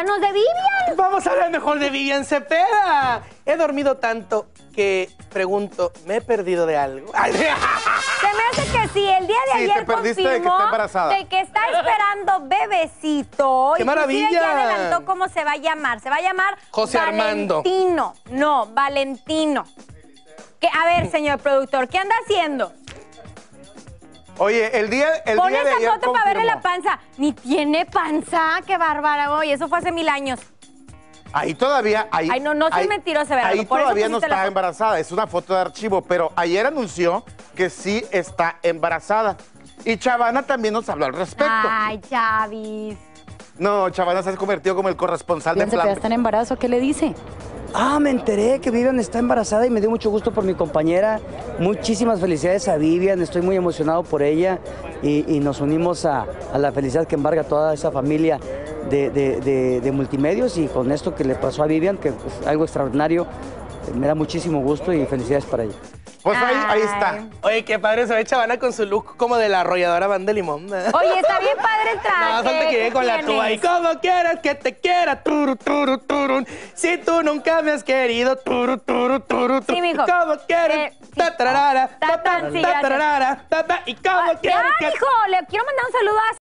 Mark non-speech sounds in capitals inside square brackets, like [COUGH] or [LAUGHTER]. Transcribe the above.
Cuéntanos de Vivian. Vamos a hablar mejor de Vivian Cepeda. He dormido tanto que pregunto, ¿me he perdido de algo? [LAUGHS] Ay, Se me hace que sí, el día de Sí, te ayer perdiste de que confirmó está embarazada. de que está esperando bebecito. ¡Qué maravilla! ya adelantó cómo se va a llamar. Se va a llamar José Armando. Valentino. No, Valentino. Que, a ver, señor productor, ¿qué anda haciendo? Oye, el día, el Pon día de esa ayer foto para verle la panza. Ni tiene panza, qué bárbara. Oye, eso fue hace mil años. Ahí todavía... Ahí, Ay, no, no seas ahí- mentiroso, Everardo, Ahí por eso todavía no está embarazada, es una foto de archivo, pero ayer anunció que sí está embarazada. Y Chavana también nos habló al respecto. Ay, Chavis. No, Chavana se ha convertido como el corresponsal de Vivian Cepeda Flames. está en embarazo, ¿qué le dice? Ah, me enteré que Vivian está embarazada y me dio mucho gusto por mi compañera. Muchísimas felicidades a Vivian, estoy muy emocionado por ella y, nos unimos a, la felicidad que embarga toda esa familia de, de- de- multimedios y con esto que le pasó a Vivian, que es algo extraordinario, me da muchísimo gusto y felicidades para ella. Pues ahí, ahí está. Oye, qué padre se ve Chavana con su look como de la arrolladora Van de Limón. ¿verdad? Oye, está bien padre el [LAUGHS] traje. No, salte que llegue con la ¿Qué tuba y como quieras que te quiera, turu, turu, turun. Si tú nunca me has querido, turu, turu, turu, turu. Sí, mijo. Como quieras, Eh, sí. ta, tarara, Ta, ta, ta, ta, sí, ta, gracias. tarara, ta, ta, y como Ah, quieras ya, hijo, le quiero mandar un saludo a